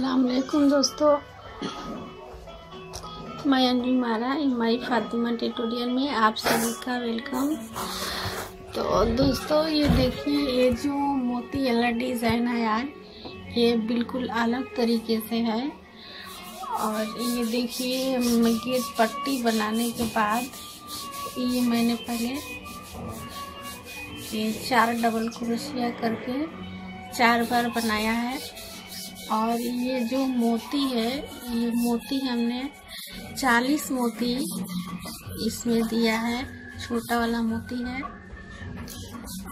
दोस्तों। मैं अंजू मारा माई फातिमा ट्यूटोरियल में आप सभी का वेलकम तो दोस्तों, ये देखिए, ये जो मोती वाला डिज़ाइन है यार, ये बिल्कुल अलग तरीके से है। और ये देखिए गेट पट्टी बनाने के बाद, ये मैंने पहले ये चार डबल क्रोशिया करके चार बार बनाया है। और ये जो मोती है, ये मोती हमने चालीस मोती इसमें दिया है। छोटा वाला मोती है।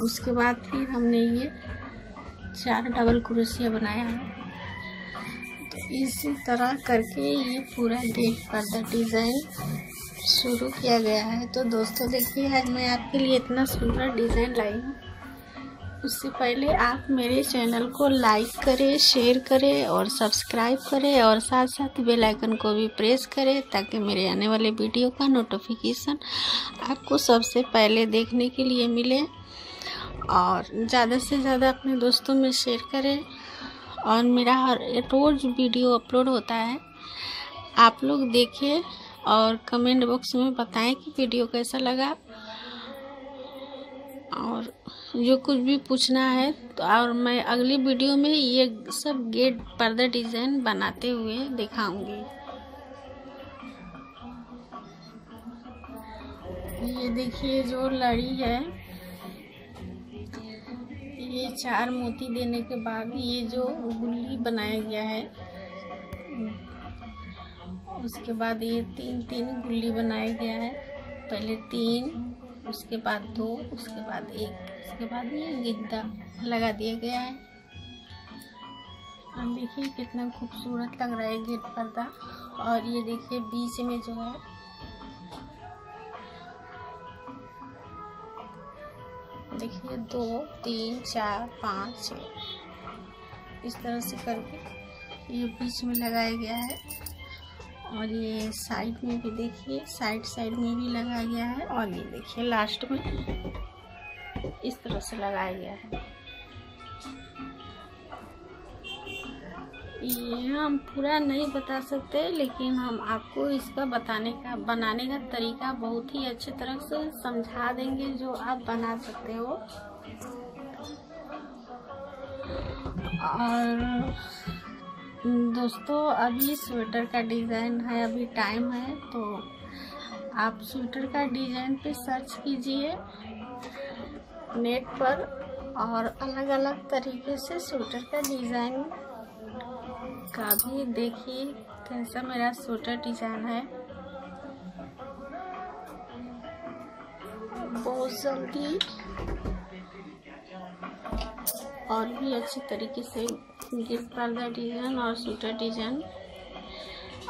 उसके बाद फिर हमने ये चार डबल क्रोशिया बनाया है। तो इसी तरह करके ये पूरा गेट पर्दा डिज़ाइन शुरू किया गया है। तो दोस्तों, देखिए आज मैं आपके लिए इतना सुंदर डिज़ाइन लाई हूँ। उससे पहले आप मेरे चैनल को लाइक करें, शेयर करें और सब्सक्राइब करें और साथ साथ बेल आइकन को भी प्रेस करें ताकि मेरे आने वाले वीडियो का नोटिफिकेशन आपको सबसे पहले देखने के लिए मिले। और ज़्यादा से ज़्यादा अपने दोस्तों में शेयर करें। और मेरा हर रोज़ वीडियो अपलोड होता है। आप लोग देखें और कमेंट बॉक्स में बताएँ कि वीडियो कैसा लगा। और जो कुछ भी पूछना है तो और मैं अगली वीडियो में ये सब गेट पर्दा डिज़ाइन बनाते हुए दिखाऊँगी। ये देखिए, जो लड़ी है, ये चार मोती देने के बाद ये जो गुल्ली बनाया गया है, उसके बाद ये तीन तीन गुल्ली बनाया गया है। पहले तीन, उसके बाद दो, उसके बाद एक। उसके बाद ये गिद्दा लगा दिया गया है। अब देखिए कितना खूबसूरत लग रहा है गेट पर्दा। और ये देखिए बीच में जो है, देखिए दो, तीन, चार, पाँच छः इस तरह से करके ये बीच में लगाया गया है। और ये साइड में भी देखिए, साइड साइड में भी लगाया गया है। और ये देखिए लास्ट में। इस तरह से लगाया गया है। ये हम पूरा नहीं बता सकते, लेकिन हम आपको इसका बताने का, बनाने का तरीका बहुत ही अच्छे तरह से समझा देंगे जो आप बना सकते हो। और दोस्तों, अभी स्वेटर का डिज़ाइन है, अभी टाइम है तो आप स्वेटर का डिज़ाइन पे सर्च कीजिए। नेट पर और अलग अलग तरीके से स्वेटर का डिज़ाइन का भी देखिए, कैसा मेरा स्वेटर डिज़ाइन है। बहुत जल्दी और भी अच्छे तरीके से गिफ्ट पर्दा डिज़ाइन और स्वेटर डिज़ाइन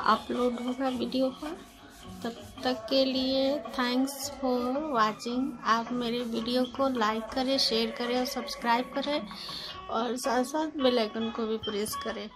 अपलोड होगा वीडियो पर। तब तक के लिए थैंक्स फॉर वाचिंग आप मेरे वीडियो को लाइक करें शेयर करें और सब्सक्राइब करें और साथ साथ बेल आइकन को भी प्रेस करें।